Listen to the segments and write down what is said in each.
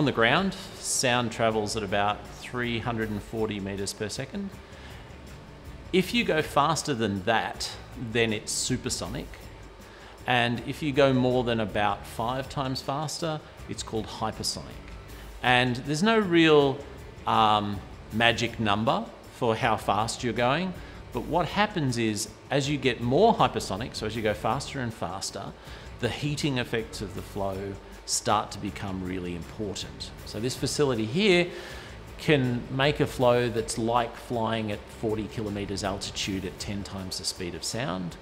On the ground, sound travels at about 340 meters per second. If you go faster than that, then it's supersonic. And if you go more than about five times faster, it's called hypersonic. And there's no real um, magic number for how fast you're going. But what happens is, as you get more hypersonic, so as you go faster and faster, the heating effects of the flow start to become really important. So this facility here can make a flow that's like flying at 40 kilometers altitude at 10 times the speed of sound,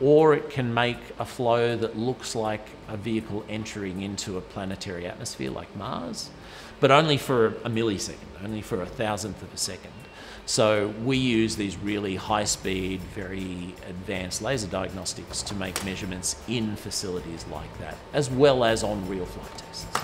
or it can make a flow that looks like a vehicle entering into a planetary atmosphere like Mars, but only for a millisecond, only for a thousandth of a second. So we use these really high speed, very advanced laser diagnostics to make measurements in facilities like that, as well as on real flight tests.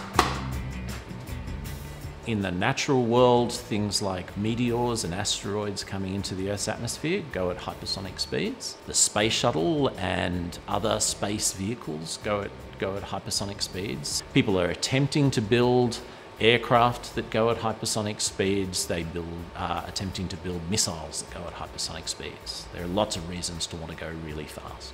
In the natural world, things like meteors and asteroids coming into the Earth's atmosphere go at hypersonic speeds. The space shuttle and other space vehicles go at, go at hypersonic speeds. People are attempting to build aircraft that go at hypersonic speeds. They build, uh, attempting to build missiles that go at hypersonic speeds. There are lots of reasons to want to go really fast.